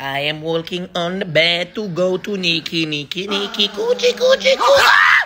I am walking on the bed to go to Nikki, Nikki, Nikki, coochie, coochie, coochie. Ah!